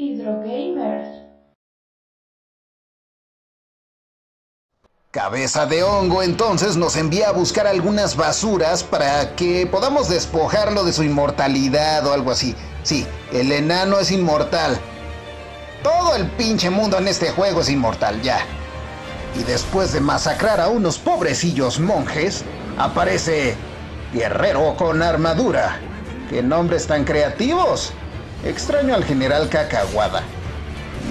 Hydrogamers. Cabeza de hongo entonces nos envía a buscar algunas basuras para que podamos despojarlo de su inmortalidad o algo así. Sí, el enano es inmortal. Todo el pinche mundo en este juego es inmortal, ya. Y después de masacrar a unos pobrecillos monjes, aparece Guerrero con armadura. ¡Qué nombres tan creativos! Extraño al general Cacahuada.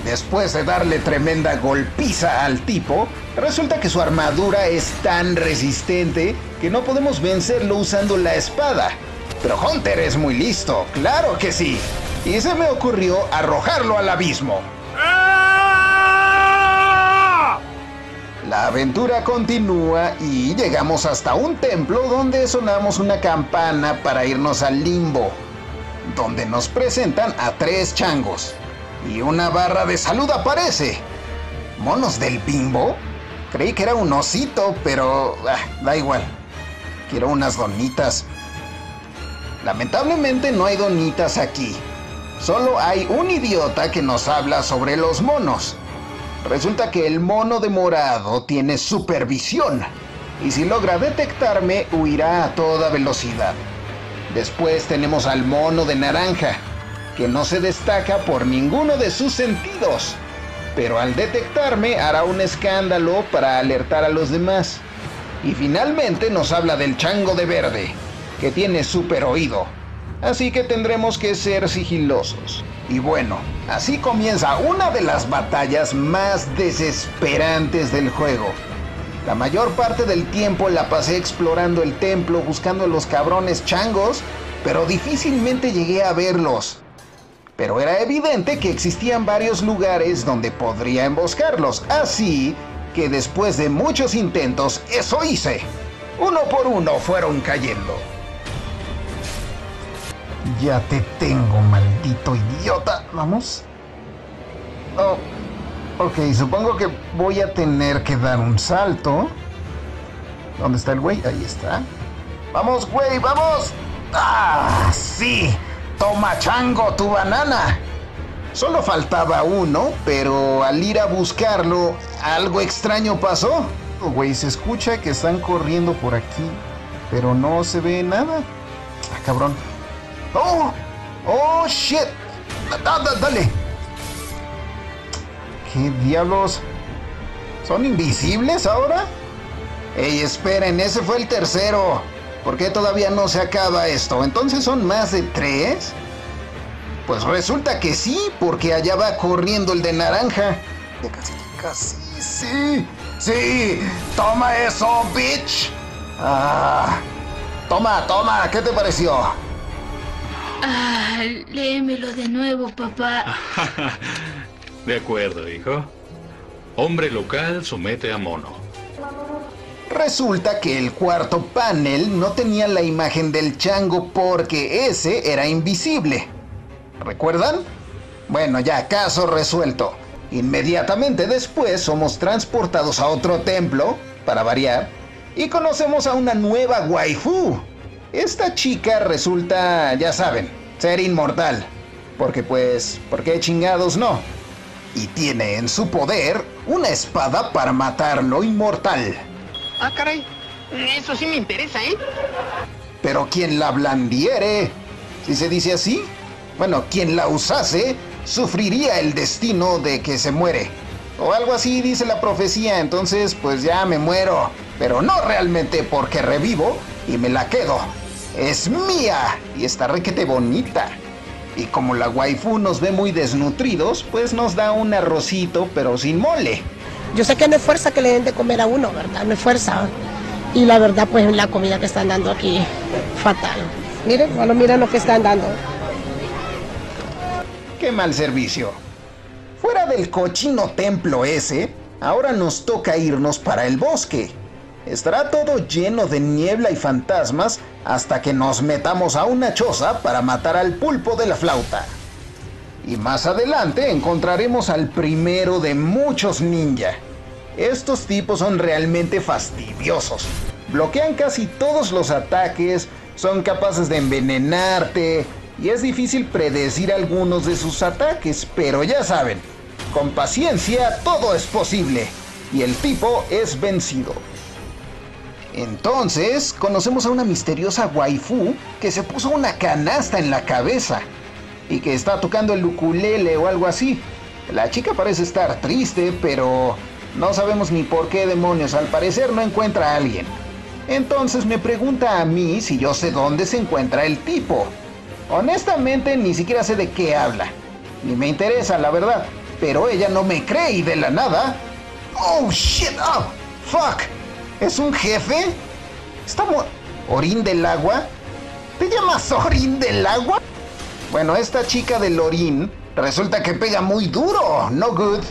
Después de darle tremenda golpiza al tipo, resulta que su armadura es tan resistente que no podemos vencerlo usando la espada. Pero Hunter es muy listo, claro que sí. Y se me ocurrió arrojarlo al abismo. La aventura continúa y llegamos hasta un templo donde sonamos una campana para irnos al limbo, donde nos presentan a tres changos y una barra de salud aparece. ¿Monos del bimbo? Creí que era un osito, pero ah, da igual. Quiero unas donitas. Lamentablemente no hay donitas aquí. Solo hay un idiota que nos habla sobre los monos. Resulta que el mono de morado tiene supervisión y si logra detectarme huirá a toda velocidad. Después tenemos al mono de naranja, que no se destaca por ninguno de sus sentidos, pero al detectarme hará un escándalo para alertar a los demás. Y finalmente nos habla del chango de verde, que tiene super oído, así que tendremos que ser sigilosos. Y bueno, así comienza una de las batallas más desesperantes del juego. La mayor parte del tiempo la pasé explorando el templo buscando a los cabrones changos, pero difícilmente llegué a verlos. Pero era evidente que existían varios lugares donde podría emboscarlos, así que después de muchos intentos, eso hice. Uno por uno fueron cayendo. Ya te tengo, maldito idiota. Vamos. Oh, ok, supongo que voy a tener que dar un salto. ¿Dónde está el güey? Ahí está. Vamos, güey, vamos. Ah, sí. Toma, chango, tu banana. Solo faltaba uno, pero al ir a buscarlo, algo extraño pasó. Güey, se escucha que están corriendo por aquí, pero no se ve nada. Ah, cabrón. ¡Oh! ¡Oh, shit! Da- da- dale. ¿Qué diablos? ¿Son invisibles ahora? Ey, esperen, ese fue el tercero. ¿Por qué todavía no se acaba esto? ¿Entonces son más de tres? Pues resulta que sí, porque allá va corriendo el de naranja. Ya casi, casi, sí. Sí, toma eso, bitch. Ah, toma, toma, ¿qué te pareció? Ah, léemelo de nuevo, papá. De acuerdo, hijo. Hombre local somete a mono. Resulta que el cuarto panel no tenía la imagen del chango porque ese era invisible. ¿Recuerdan? Bueno, ya, caso resuelto. Inmediatamente después somos transportados a otro templo, para variar, y conocemos a una nueva waifu. Esta chica resulta, ya saben, ser inmortal. Porque pues, ¿por qué chingados no? Y tiene en su poder una espada para matarlo inmortal. Ah, caray. Eso sí me interesa, ¿eh? Pero quien la blandiere, si se dice así, bueno, quien la usase, sufriría el destino de que se muere. O algo así dice la profecía, entonces pues ya me muero. Pero no realmente porque revivo y me la quedo. Es mía y está requete bonita. Y como la waifu nos ve muy desnutridos, pues nos da un arrocito pero sin mole. Yo sé que no es fuerza que le den de comer a uno, ¿verdad? No es fuerza. Y la verdad, pues la comida que están dando aquí, fatal. Miren, bueno, miren lo que están dando. ¡Qué mal servicio! Fuera del cochino templo ese, ahora nos toca irnos para el bosque. Estará todo lleno de niebla y fantasmas hasta que nos metamos a una choza para matar al pulpo de la flauta. Y más adelante encontraremos al primero de muchos ninja. Estos tipos son realmente fastidiosos. Bloquean casi todos los ataques, son capaces de envenenarte, y es difícil predecir algunos de sus ataques, pero ya saben, con paciencia todo es posible y el tipo es vencido. Entonces, conocemos a una misteriosa waifu que se puso una canasta en la cabeza y que está tocando el ukulele o algo así. La chica parece estar triste, pero no sabemos ni por qué demonios, al parecer no encuentra a alguien. Entonces me pregunta a mí si yo sé dónde se encuentra el tipo. Honestamente ni siquiera sé de qué habla. Ni me interesa, la verdad. Pero ella no me cree y de la nada... ¡Oh, shit! ¡Oh, fuck! ¿Es un jefe? ¿Estamos... ¿Orín del agua? ¿Te llamas Orín del agua? Bueno, esta chica del orín resulta que pega muy duro, no good,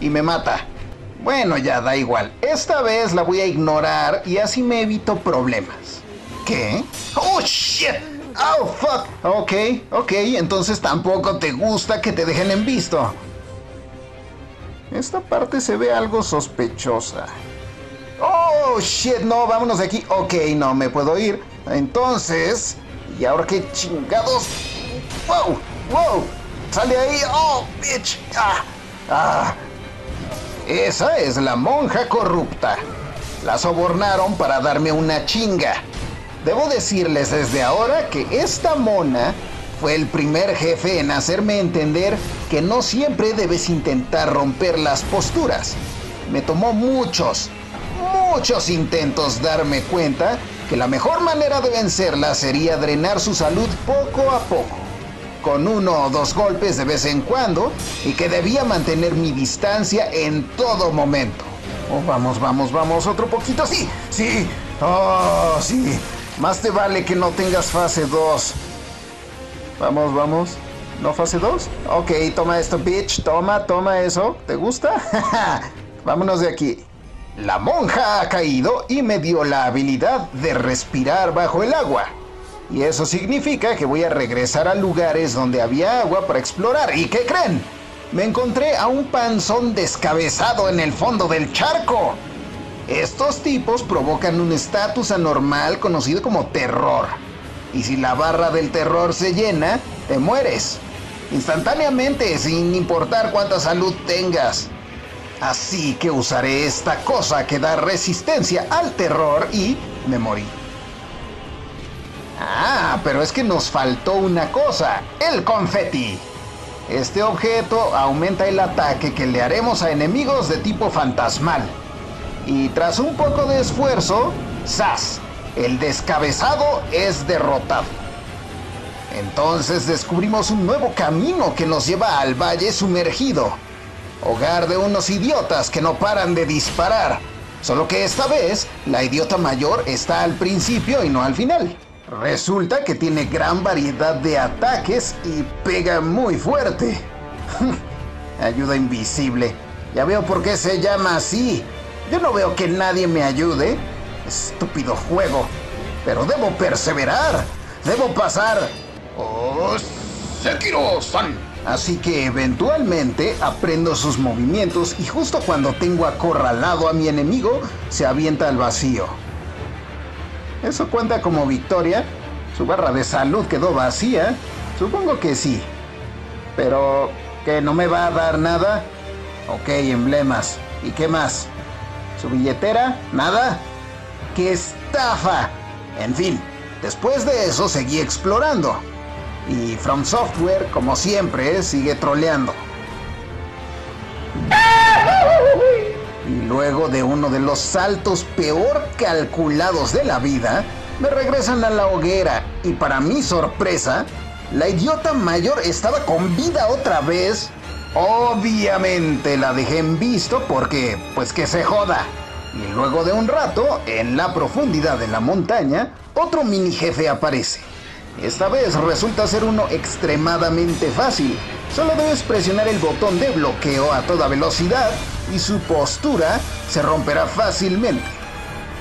y me mata. Bueno, ya da igual. Esta vez la voy a ignorar y así me evito problemas. ¿Qué? ¡Oh, shit! ¡Oh, fuck! Ok, ok, entonces tampoco te gusta que te dejen en visto. Esta parte se ve algo sospechosa. ¡Oh, shit! No, vámonos de aquí. Ok, no me puedo ir. Entonces... ¿Y ahora qué chingados? ¡Wow! ¡Wow! ¡Sale ahí! ¡Oh, bitch! ¡Ah! ¡Ah! Esa es la monja corrupta. La sobornaron para darme una chinga. Debo decirles desde ahora que esta mona fue el primer jefe en hacerme entender que no siempre debes intentar romper las posturas. Me tomó muchos, muchos intentos darme cuenta que la mejor manera de vencerla sería drenar su salud poco a poco con uno o dos golpes de vez en cuando y que debía mantener mi distancia en todo momento. Oh, vamos, vamos, vamos, otro poquito. Sí, sí. Oh, sí. Más te vale que no tengas fase 2. Vamos, vamos. ¿No fase 2? Ok, toma esto, bitch. Toma, toma eso. ¿Te gusta? Vámonos de aquí. La monja ha caído y me dio la habilidad de respirar bajo el agua. Y eso significa que voy a regresar a lugares donde había agua para explorar. ¿Y qué creen? Me encontré a un panzón descabezado en el fondo del charco. Estos tipos provocan un estatus anormal conocido como terror. Y si la barra del terror se llena, te mueres. Instantáneamente, sin importar cuánta salud tengas. Así que usaré esta cosa que da resistencia al terror y me morí. Ah, pero es que nos faltó una cosa, el confeti. Este objeto aumenta el ataque que le haremos a enemigos de tipo fantasmal. Y tras un poco de esfuerzo, ¡zas! El descabezado es derrotado. Entonces descubrimos un nuevo camino que nos lleva al valle sumergido. Hogar de unos idiotas que no paran de disparar. Solo que esta vez la idiota mayor está al principio y no al final. Resulta que tiene gran variedad de ataques y pega muy fuerte. Ayuda invisible. Ya veo por qué se llama así. Yo no veo que nadie me ayude. Estúpido juego. Pero debo perseverar. Debo pasar. ¡Oh, Sekiro-san! Así que eventualmente aprendo sus movimientos y justo cuando tengo acorralado a mi enemigo, se avienta al vacío. ¿Eso cuenta como victoria? ¿Su barra de salud quedó vacía? Supongo que sí. Pero, ¿que no me va a dar nada? Ok, emblemas. ¿Y qué más? ¿Su billetera? ¿Nada? ¡Qué estafa! En fin, después de eso seguí explorando. Y From Software, como siempre, sigue troleando. Y luego de uno de los saltos peor calculados de la vida, me regresan a la hoguera y para mi sorpresa, la idiota mayor estaba con vida otra vez. Obviamente la dejé en visto porque, pues que se joda. Y luego de un rato, en la profundidad de la montaña, otro mini jefe aparece. Esta vez resulta ser uno extremadamente fácil. Solo debes presionar el botón de bloqueo a toda velocidad y su postura se romperá fácilmente.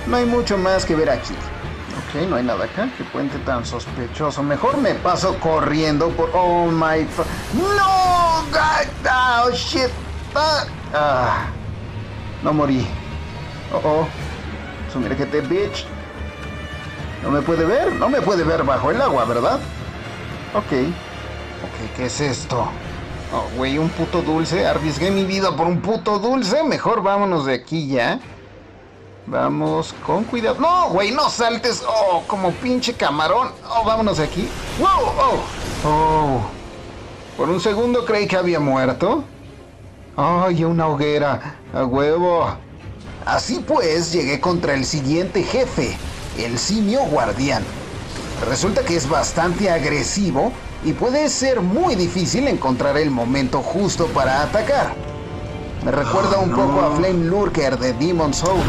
No hay mucho más que ver aquí. Ok, no hay nada acá. Qué puente tan sospechoso. Mejor me paso corriendo por... Oh my... ¡No! ¡Oh, shit! Ah, ah. No morí. Oh, oh. te bitch. No me puede ver. No me puede ver bajo el agua, ¿verdad? Ok. Ok, ¿qué es esto? Oh, güey, un puto dulce. Arriesgué mi vida por un puto dulce. Mejor vámonos de aquí ya. Vamos con cuidado. No, güey, no saltes. Oh, como pinche camarón. Oh, vámonos de aquí. Wow, oh, oh. Por un segundo creí que había muerto. Ay, una hoguera. A huevo. Así pues, llegué contra el siguiente jefe, el simio guardián. Resulta que es bastante agresivo y puede ser muy difícil encontrar el momento justo para atacar. Me recuerda un poco a Flame Lurker de Demon's Souls.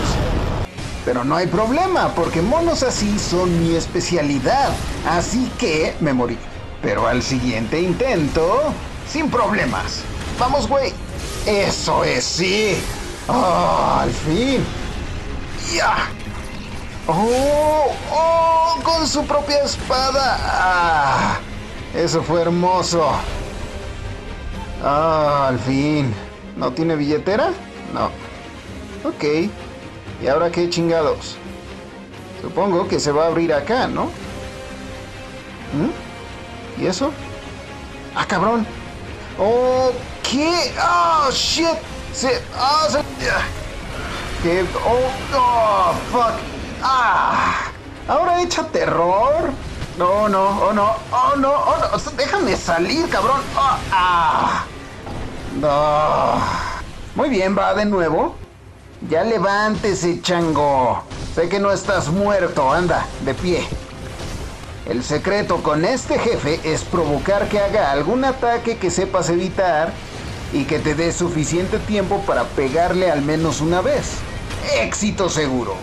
Pero no hay problema, porque monos así son mi especialidad. Así que me morí. Pero al siguiente intento, sin problemas. Vamos, güey. Eso es, sí. ¡Oh, al fin! ¡Ya! ¡Oh! ¡Oh! Con su propia espada. ¡Ah! Eso fue hermoso. ¡Ah! Al fin. ¿No tiene billetera? No. Ok. ¿Y ahora qué chingados? Supongo que se va a abrir acá, ¿no? ¿Mm? ¿Y eso? ¡Ah, cabrón! ¡Oh! ¿Qué? ¡Oh, shit! Se... ¡Ah! se... ¿Qué? ¡Oh! ¡Oh! ¡Fuck! ¡Ah! ¿Ahora echa terror? No, no, oh no, oh no, oh no, déjame salir, cabrón. ¡Ah! ¡Ah! No. Muy bien, va de nuevo. Ya levántese, chango. Sé que no estás muerto, anda, de pie. El secreto con este jefe es provocar que haga algún ataque que sepas evitar y que te dé suficiente tiempo para pegarle al menos una vez. Éxito seguro.